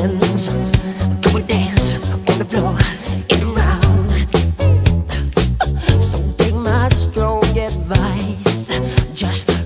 friends. Come and dance on the floor in a round. So take my strong advice. Just